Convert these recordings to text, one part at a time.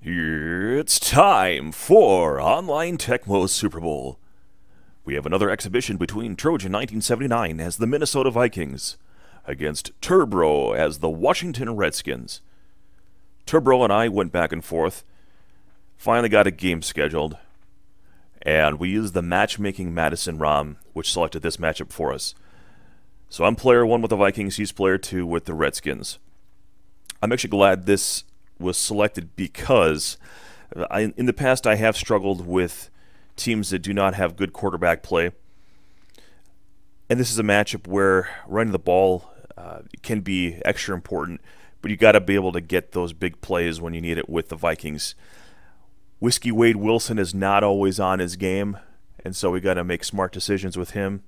It's time for Online Tecmo Super Bowl. We have another exhibition between Trojan 1979 as the Minnesota Vikings against Turbro as the Washington Redskins. Turbro and I went back and forth, finally got a game scheduled, and we used the matchmaking Madison ROM, which selected this matchup for us. So I'm player one with the Vikings, he's player two with the Redskins. I'm actually glad this was selected because I, in the past I have struggled with teams that do not have good quarterback play. And this is a matchup where running the ball uh, can be extra important, but you got to be able to get those big plays when you need it with the Vikings. Whiskey Wade Wilson is not always on his game, and so we got to make smart decisions with him.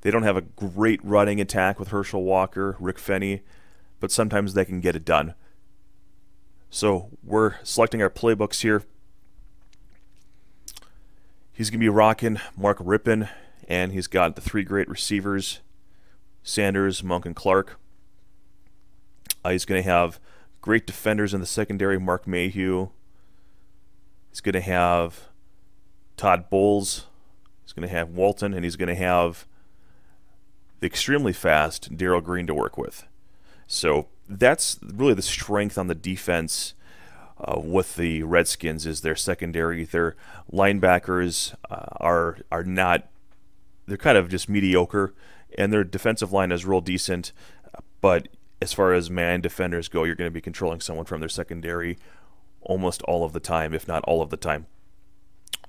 They don't have a great running attack with Herschel Walker, Rick Fenney, but sometimes they can get it done. So we're selecting our playbooks here. He's going to be rocking Mark Rypien, and he's got the three great receivers Sanders, Monk, and Clark. Uh, he's going to have great defenders in the secondary Mark Mayhew. He's going to have Todd Bowles. He's going to have Walton, and he's going to have the extremely fast Darrell Green to work with. So that's really the strength on the defense uh, with the Redskins is their secondary. Their linebackers uh, are are not they're kind of just mediocre, and their defensive line is real decent. But as far as man defenders go, you're going to be controlling someone from their secondary almost all of the time, if not all of the time.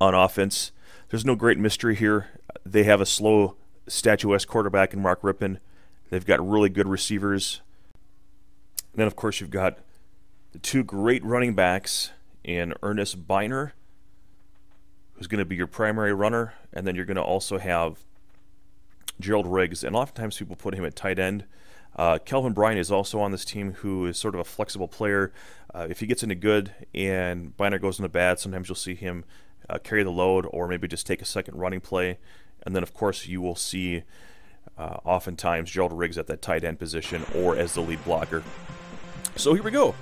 On offense, there's no great mystery here. They have a slow, statuesque quarterback in Mark Rypien. They've got really good receivers then, of course, you've got the two great running backs in Earnest Byner, who's going to be your primary runner, and then you're going to also have Gerald Riggs, and oftentimes people put him at tight end. Uh, Kelvin Bryant is also on this team, who is sort of a flexible player. Uh, if he gets into good and Byner goes into bad, sometimes you'll see him uh, carry the load or maybe just take a second running play. And then, of course, you will see uh, oftentimes Gerald Riggs at that tight end position or as the lead blocker. So here we go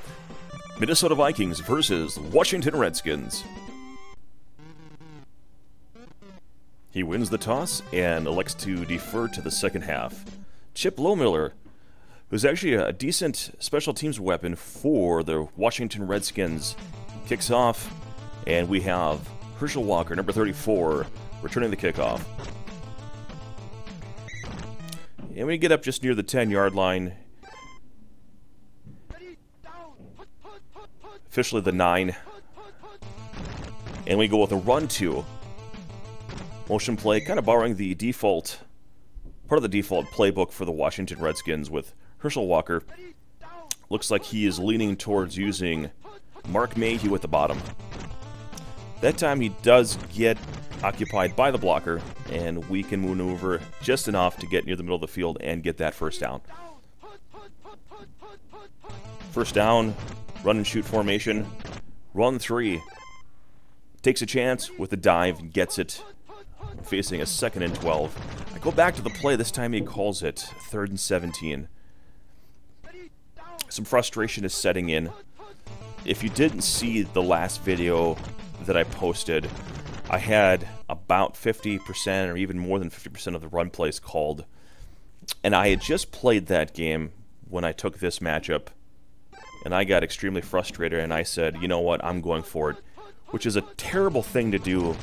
Minnesota Vikings versus Washington Redskins. He wins the toss and elects to defer to the second half. Chip Lohmiller, who's actually a decent special teams weapon for the Washington Redskins, kicks off, and we have Herschel Walker, number 34, returning the kickoff. And we get up just near the 10 yard line, officially the 9. And we go with a run to motion play, kind of borrowing the default, part of the default playbook for the Washington Redskins with Herschel Walker. Looks like he is leaning towards using Mark Mayhew at the bottom. That time he does get occupied by the blocker, and we can maneuver just enough to get near the middle of the field and get that first down. First down, run and shoot formation. Run three. Takes a chance with a dive, and gets it. Facing a second and 12. I go back to the play. This time he calls it third and 17. Some frustration is setting in. If you didn't see the last video that I posted, I had about 50% or even more than 50% of the run plays called. And I had just played that game when I took this matchup and I got extremely frustrated and I said, you know what, I'm going for it, which is a terrible thing to do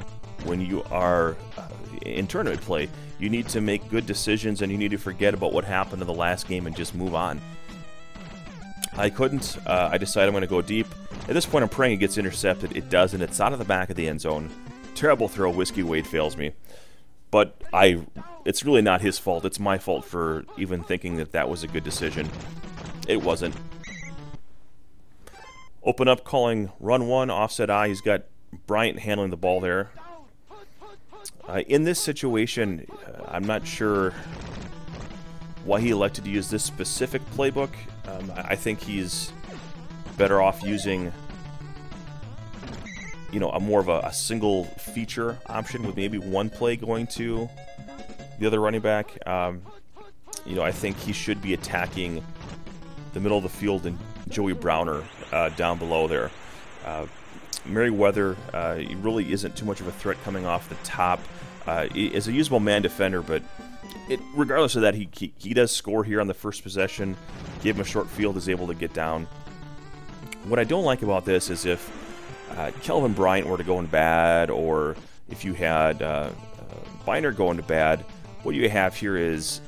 when you are uh, in tournament play. You need to make good decisions and you need to forget about what happened in the last game and just move on. I couldn't. Uh, I decided I'm going to go deep. At this point, I'm praying it gets intercepted. It doesn't. it's out of the back of the end zone. Terrible throw. Whiskey Wade fails me. But I, it's really not his fault. It's my fault for even thinking that that was a good decision. It wasn't. Open up calling run one, offset I. He's got Bryant handling the ball there. Uh, in this situation, uh, I'm not sure why he elected to use this specific playbook. Um, I think he's better off using, you know, a more of a, a, single feature option with maybe one play going to the other running back. Um, you know, I think he should be attacking the middle of the field and Joey Browner uh, down below there. Uh, Merriweather uh, really isn't too much of a threat coming off the top. Uh, is a usable man defender, but it, regardless of that, he, he, he does score here on the first possession. Give him a short field, is able to get down. What I don't like about this is if uh, Kelvin Bryant were to go in bad, or if you had uh, uh, Byner going to bad, what you have here is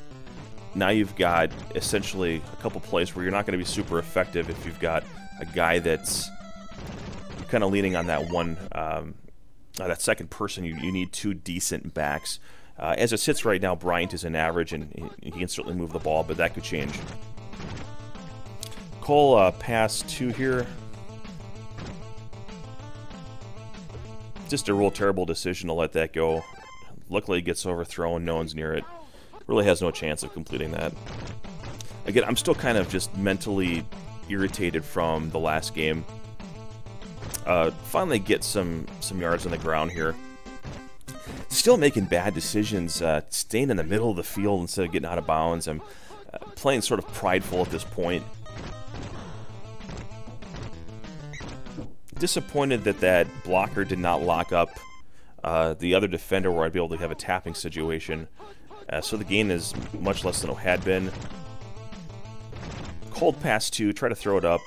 now you've got essentially a couple plays where you're not going to be super effective if you've got a guy that's kind of leaning on that one, um, uh, that second person. You, you need two decent backs. Uh, as it sits right now, Bryant is an average, and he, he, can certainly move the ball, but that could change. Cole uh, pass two here. Just a real terrible decision to let that go. Luckily, it gets overthrown. No one's near it. Really has no chance of completing that. Again, I'm still kind of just mentally irritated from the last game. Uh, finally get some, some yards on the ground here. Still making bad decisions, uh, staying in the middle of the field instead of getting out of bounds. I'm uh, playing sort of prideful at this point. Disappointed that that blocker did not lock up uh, the other defender where I'd be able to have a tapping situation. Uh, so the gain is much less than it had been. Cold pass two, try to throw it up.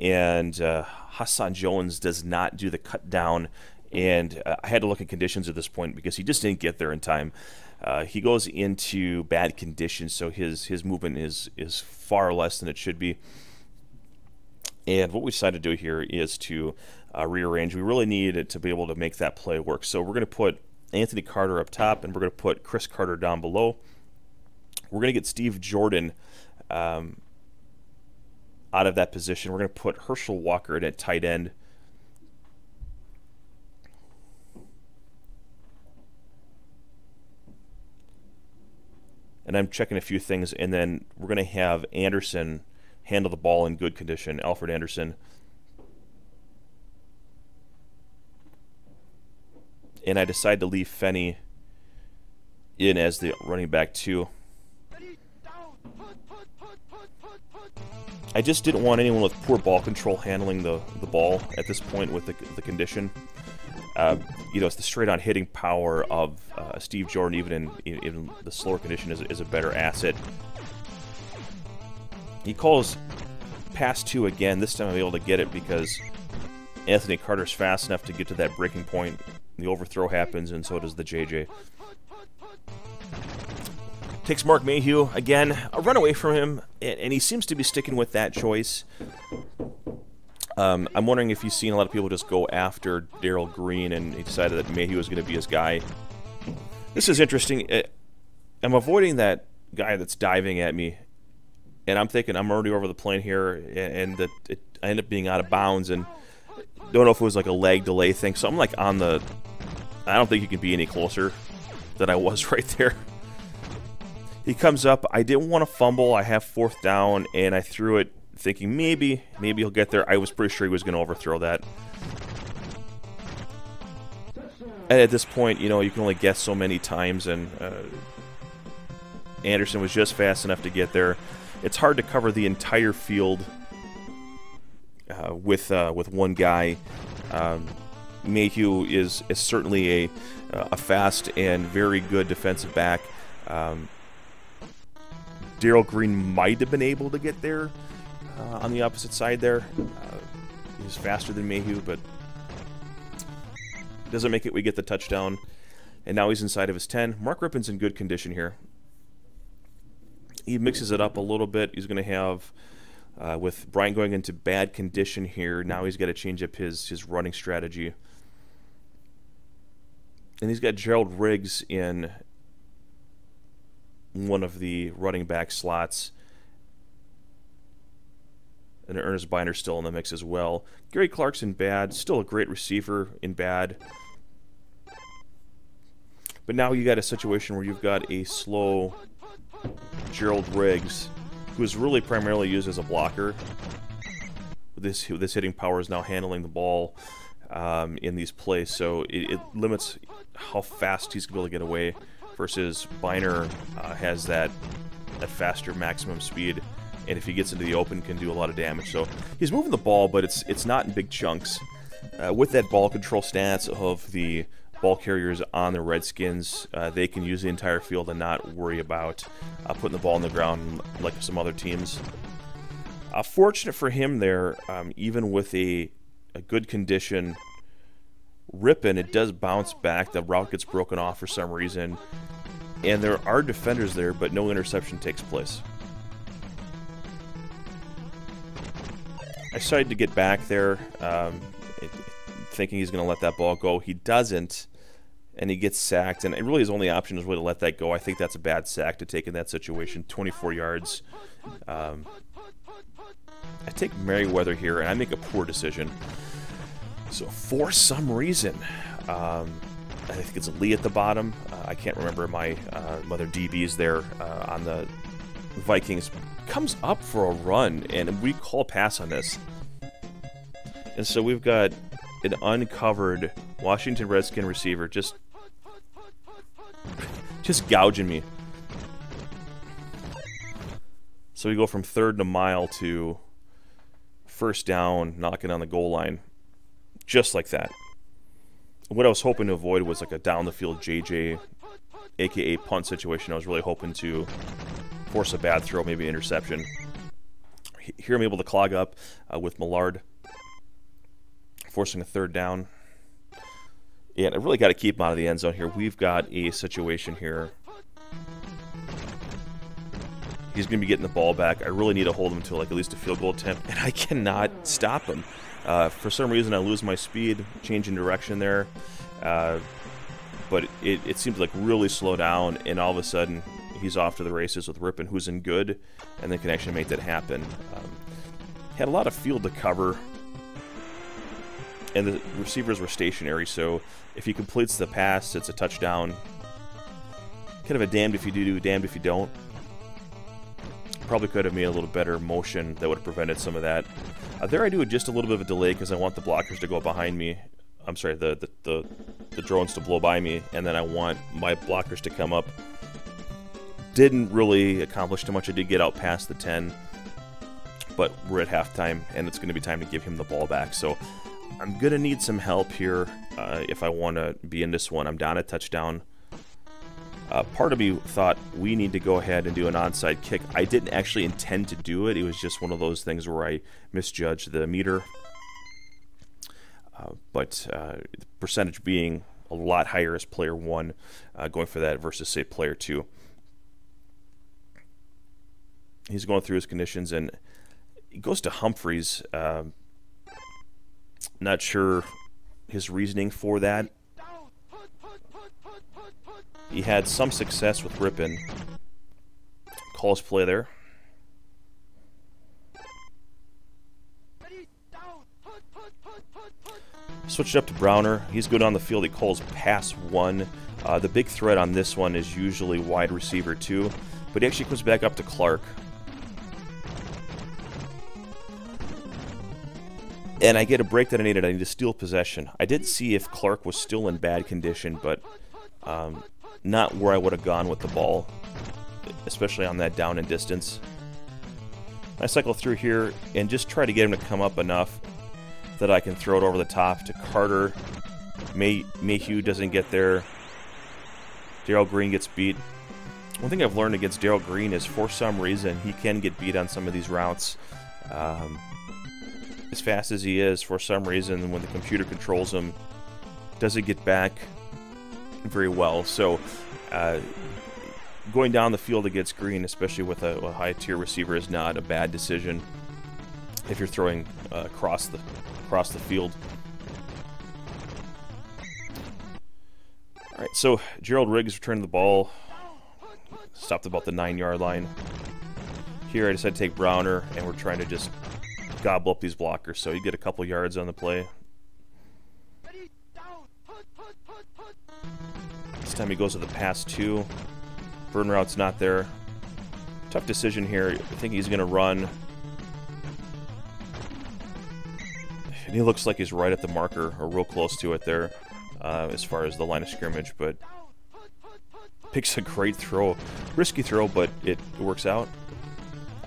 And uh, Hassan Jones does not do the cut down. And uh, I had to look at conditions at this point because he just didn't get there in time. Uh, he goes into bad conditions, so his his movement is is far less than it should be. And what we decided to do here is to uh, rearrange. We really needed to be able to make that play work. So we're going to put Anthony Carter up top, and we're going to put Chris Carter down below. We're going to get Steve Jordan um, out of that position. We're going to put Herschel Walker at tight end. And I'm checking a few things, and then we're going to have Anderson handle the ball in good condition, Alfred Anderson. And I decide to leave Fenney in as the running back too. I just didn't want anyone with poor ball control handling the, the ball at this point with the, the condition. Uh, you know, it's the straight-on hitting power of uh, Steve Jordan, even in the slower condition, is, is a better asset. He calls pass two again. This time I'm able to get it because Anthony Carter's fast enough to get to that breaking point the overthrow happens, and so does the JJ. Takes Mark Mayhew again, a run away from him, and he seems to be sticking with that choice. Um, I'm wondering if you've seen a lot of people just go after Darrell Green, and he decided that Mayhew was going to be his guy. This is interesting. Uh, I'm avoiding that guy that's diving at me, and I'm thinking I'm already over the plane here, and that it, I end up being out of bounds, and don't know if it was like a lag delay thing. So I'm like on the I don't think you can be any closer than I was right there. He comes up. I didn't want to fumble. I have fourth down, and I threw it thinking maybe, maybe he'll get there. I was pretty sure he was going to overthrow that. And at this point, you know, you can only guess so many times, and uh, Anderson was just fast enough to get there. It's hard to cover the entire field uh, with uh, with one guy. Um, Mayhew is, is certainly a, a fast and very good defensive back. Um, Darrell Green might have been able to get there uh, on the opposite side there. Uh, he's faster than Mayhew, but doesn't make it. We get the touchdown, and now he's inside of his 10. Mark Rypien's in good condition here. He mixes it up a little bit. He's going to have uh, with Bryant going into bad condition here. Now he's got to change up his his running strategy and he's got Gerald Riggs in one of the running back slots. And Earnest Byner still in the mix as well. Gary Clarkson bad, still a great receiver in bad. But now you got a situation where you've got a slow Gerald Riggs, who is really primarily used as a blocker. This this hitting power is now handling the ball um, in these plays, so it, it, limits how fast he's going to be able to get away. Versus Byner uh, has that that faster maximum speed and if he gets into the open, can do a lot of damage. So he's moving the ball, but it's it's not in big chunks. Uh, with that ball control stance of the ball carriers on the Redskins, uh, they can use the entire field and not worry about uh, putting the ball on the ground like some other teams. Uh, fortunate for him there, um, even with a, a good condition, Rypien, it does bounce back. The route gets broken off for some reason. And there are defenders there, but no interception takes place. I decided to get back there, um, thinking he's going to let that ball go. He doesn't, and he gets sacked. And it really his only option is really to let that go. I think that's a bad sack to take in that situation. 24 yards. Um, I take Merriweather here, and I make a poor decision. So for some reason, um, I think it's Lee at the bottom. Uh, I can't remember my uh, mother DBs there uh, on the Vikings. Comes up for a run, and we call pass on this. And so we've got an uncovered Washington Redskin receiver just just gouging me. So we go from third and a mile to first down, knocking on the goal line. Just like that. What I was hoping to avoid was like a down the field JJ, aka punt situation. I was really hoping to force a bad throw, maybe interception. Here I'm able to clog up uh, with Millard, forcing a third down. And I really got to keep him out of the end zone here. We've got a situation here He's going to be getting the ball back. I really need to hold him to like at least a field goal attempt, and I cannot stop him. Uh, for some reason, I lose my speed, changing direction there, uh, but it, it seems like really slow down, and all of a sudden he's off to the races with Rypien, who's in good, and then can actually make that happen. Um, had a lot of field to cover, and the receivers were stationary, so if he completes the pass, it's a touchdown. Kind of a damned if you do do, damned if you don't probably could have made a little better motion that would have prevented some of that. Uh, there I do just a little bit of a delay because I want the blockers to go behind me. I'm sorry, the, the, the, the drones to blow by me, and then I want my blockers to come up. Didn't really accomplish too much. I did get out past the 10, but we're at halftime, and it's going to be time to give him the ball back. So I'm going to need some help here uh, if I want to be in this one. I'm down a touchdown. Uh, part of me thought we need to go ahead and do an onside kick. I didn't actually intend to do it. It was just one of those things where I misjudged the meter. Uh, but uh, the percentage being a lot higher as player one, uh, going for that versus say player two. He's going through his conditions and he goes to Humphries. Um, not sure his reasoning for that. He had some success with Rypien. Calls play there. Switched up to Browner. He's good on the field. He calls pass one. Uh, the big threat on this one is usually wide receiver two, but he actually comes back up to Clark. And I get a break that I needed. I need to steal possession. I did see if Clark was still in bad condition, but um, not where I would have gone with the ball, especially on that down and distance. I cycle through here and just try to get him to come up enough that I can throw it over the top to Carter. May Mayhew doesn't get there. Darrell Green gets beat. One thing I've learned against Darrell Green is for some reason he can get beat on some of these routes. Um, as fast as he is, for some reason, when the computer controls him, doesn't get back very well. So uh, going down the field against Green, especially with a, a high tier receiver, is not a bad decision if you're throwing uh, across the across the field. All right, so Gerald Riggs returned the ball, stopped about the nine yard line. Here I decided to take Browner, and we're trying to just gobble up these blockers. So you get a couple yards on the play. Time he goes to the pass two. Burn route's not there. Tough decision here. I think he's going to run. And he looks like he's right at the marker, or real close to it there, uh, as far as the line of scrimmage, but picks a great throw. Risky throw, but it, works out.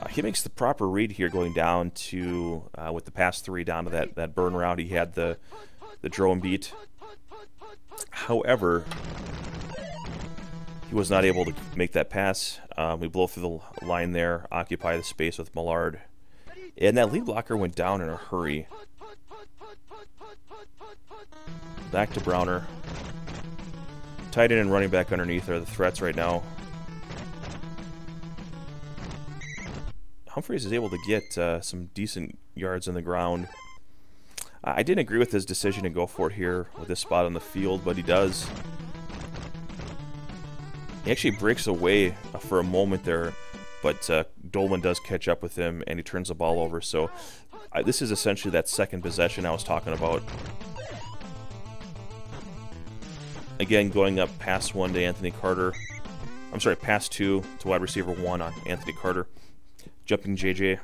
Uh, he makes the proper read here going down to, uh, with the pass three down to that, that burn route. He had the, the drone beat. However, was not able to make that pass. Um, we blow through the line there, occupy the space with Millard. And that lead blocker went down in a hurry. Back to Browner. Tight end and running back underneath are the threats right now. Humphries is able to get uh, some decent yards on the ground. I didn't agree with his decision to go for it here with this spot on the field, but he does. He actually breaks away uh, for a moment there, but uh, Doleman does catch up with him and he turns the ball over. So uh, this is essentially that second possession I was talking about. Again, going up past one to Anthony Carter. I'm sorry, past two to wide receiver one on Anthony Carter. Jumping JJ.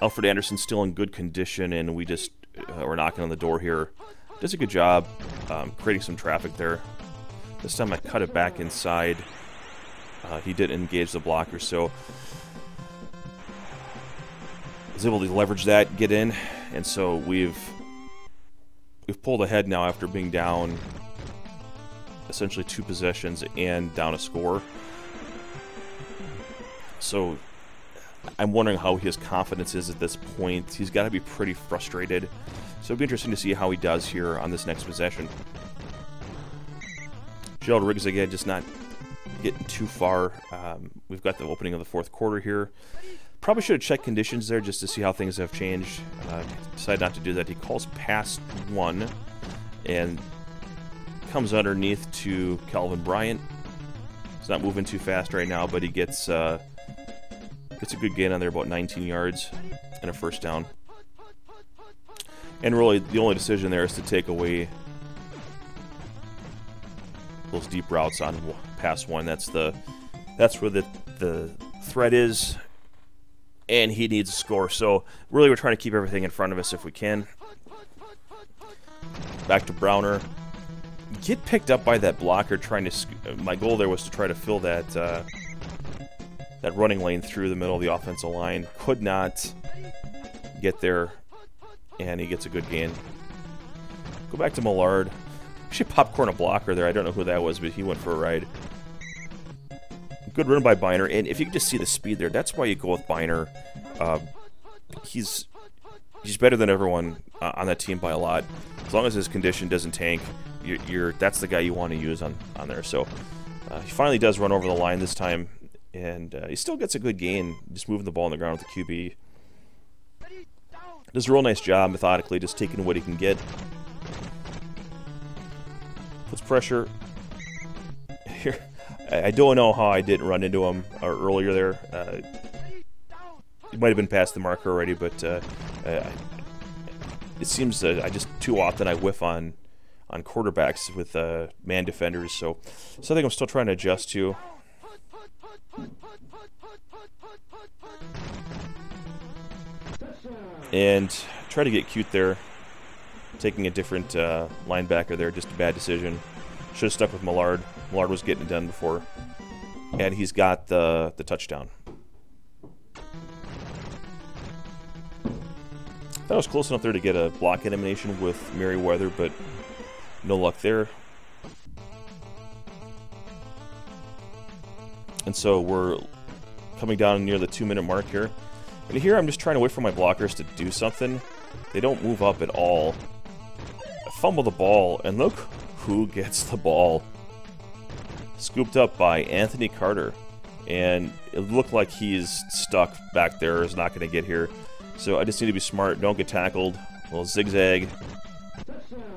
Alfred Anderson still in good condition, and we just uh, we're knocking on the door here. Does a good job um, creating some traffic there. This time I cut it back inside. Uh, he didn't engage the blocker, so was able to leverage that, get in, and so we've we've pulled ahead now after being down essentially two possessions and down a score. So I'm wondering how his confidence is at this point. He's got to be pretty frustrated. So it'll be interesting to see how he does here on this next possession. Gerald Riggs again, just not getting too far. Um, we've got the opening of the fourth quarter here. Probably should have checked conditions there just to see how things have changed. Uh, decided not to do that. He calls past one, and comes underneath to Kelvin Bryant. He's not moving too fast right now, but he gets uh, gets a good gain on there, about 19 yards, and a first down. And really, the only decision there is to take away those deep routes on pass one. That's the that's where the the threat is, and he needs a score. So really, we're trying to keep everything in front of us if we can. Back to Browner get picked up by that blocker trying to... My goal there was to try to fill that, uh, that running lane through the middle of the offensive line. Could not get there, and he gets a good gain. Go back to Millard. Actually, popcorn a blocker there. I don't know who that was, but he went for a ride. Good run by Byner, and if you can just see the speed there, that's why you go with Byner. Uh, he's he's better than everyone uh, on that team by a lot. As long as his condition doesn't tank, you're, you're that's the guy you want to use on, on there. So uh, he finally does run over the line this time, and uh, he still gets a good gain, just moving the ball on the ground with the QB. Does a real nice job methodically, just taking what he can get. Puts pressure. Here, I don't know how I didn't run into him uh, earlier there. Uh, it might have been past the marker already, but uh, it seems that I just too often I whiff on on quarterbacks with uh, man defenders. So something I'm still trying to adjust to. And try to get cute there. Taking a different uh, linebacker there, just a bad decision. Should have stuck with Millard. Millard was getting it done before. And he's got the, the touchdown. That was close enough there to get a block elimination with Merriweather, but no luck there. And so we're coming down near the two minute mark here. And here I'm just trying to wait for my blockers to do something. They don't move up at all. I fumble the ball, and look who gets the ball. Scooped up by Anthony Carter. And it looked like he's stuck back there, is not going to get here. So I just need to be smart, don't get tackled. A little zigzag,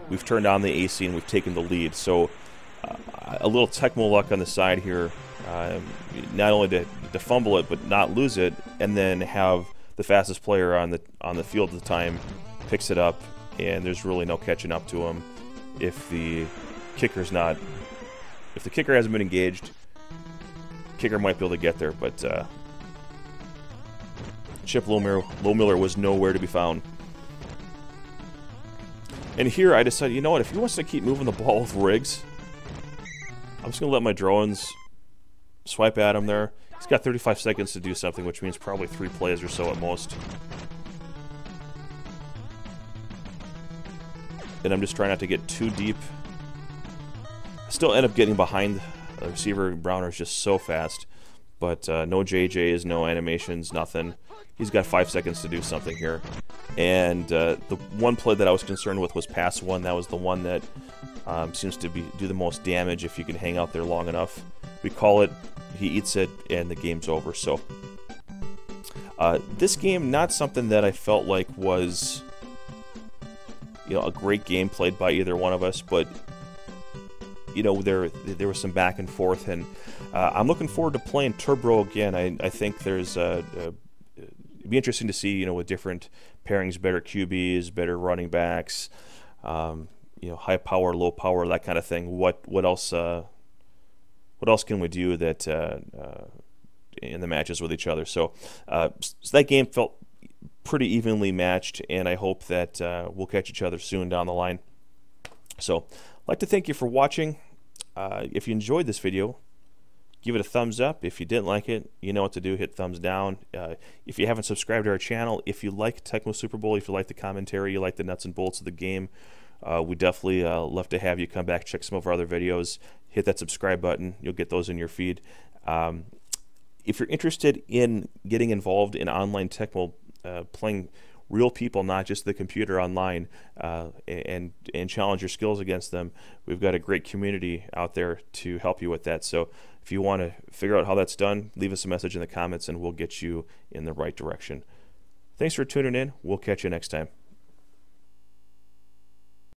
we've turned on the AC and we've taken the lead. So uh, a little Tecmo luck on the side here, uh, not only to, to fumble it but not lose it, and then have the fastest player on the on the field at the time picks it up, and there's really no catching up to him if the kicker's not if the kicker hasn't been engaged. Kicker might be able to get there, but uh, Chip Lohmiller, Lohmiller was nowhere to be found. And here I decided, you know what, if he wants to keep moving the ball with Riggs, I'm just going to let my drones swipe at him there. He's got 35 seconds to do something, which means probably three plays or so at most. And I'm just trying not to get too deep. I still end up getting behind the receiver. Is just so fast. But uh, no JJs, no animations, nothing. He's got five seconds to do something here. And uh, the one play that I was concerned with was pass one. That was the one that um, seems to be do the most damage if you can hang out there long enough. We call it, he eats it, and the game's over. So uh, this game, not something that I felt like was you know a great game played by either one of us, but you know there there was some back and forth, and uh, I'm looking forward to playing Turbro again. I, I think there's a, a it'd be interesting to see you know with different pairings, better QBs, better running backs, um, you know high power, low power, that kind of thing. What what else? Uh, what else can we do that uh, uh in the matches with each other? So, uh, so that game felt pretty evenly matched, and I hope that uh, we'll catch each other soon down the line. So, I'd like to thank you for watching. Uh, if you enjoyed this video, give it a thumbs up. If you didn't like it, you know what to do. Hit thumbs down. Uh, if you haven't subscribed to our channel, if you like Tecmo Super Bowl, if you like the commentary, you like the nuts and bolts of the game, we definitely love to have you come back, check some of our other videos. Hit that subscribe button. You'll get those in your feed. Um, if you're interested in getting involved in online Tecmo uh, playing real people, not just the computer online, uh, and and challenge your skills against them. We've got a great community out there to help you with that. So if you want to figure out how that's done, leave us a message in the comments, and we'll get you in the right direction. Thanks for tuning in. We'll catch you next time.